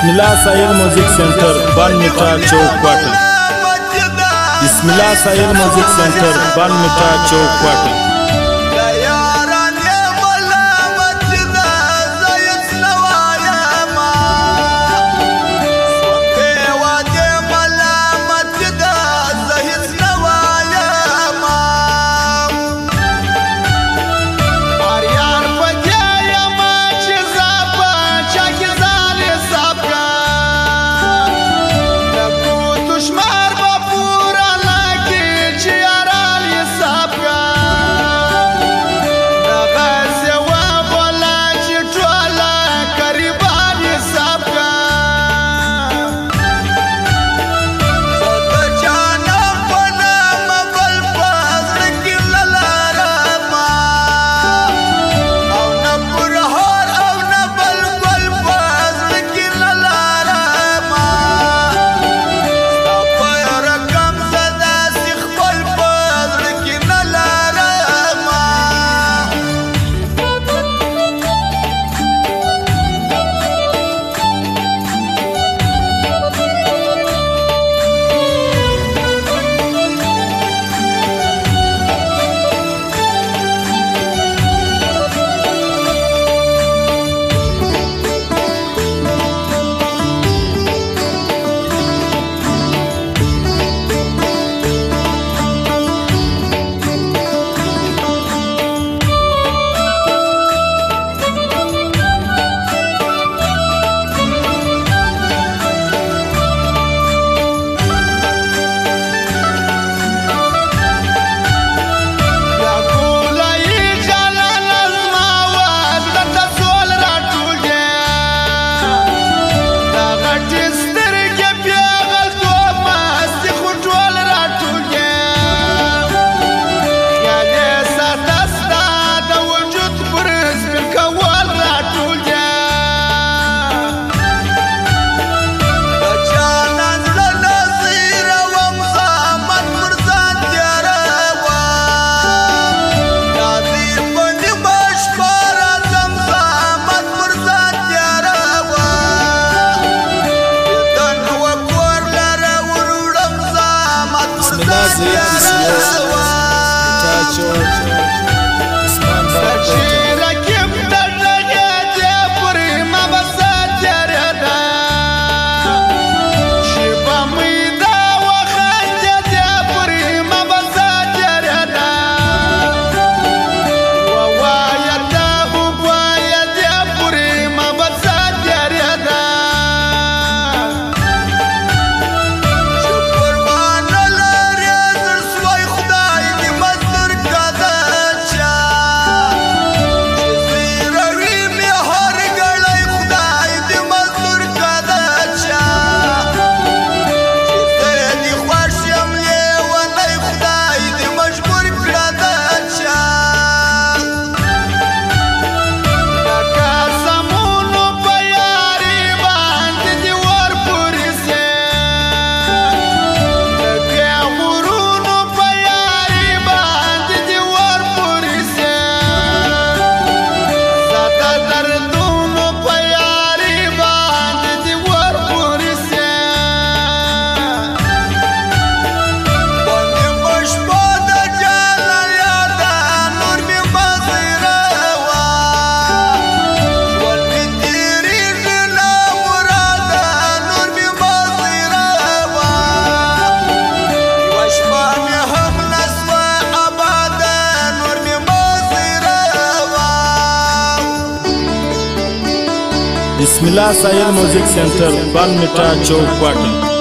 بسم الله ساحل میوزیک سنټر بان میټا چوک پټ بسم الله ساحل میوزیک سنټر بان میټا چوک پټ बिस्मिल्लाह Sahil music centre बनमिटा चौक पार्टी